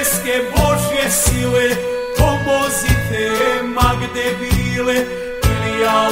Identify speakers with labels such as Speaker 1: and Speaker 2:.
Speaker 1: nebeske Božje sile Pomozite ma gde bile Ili ja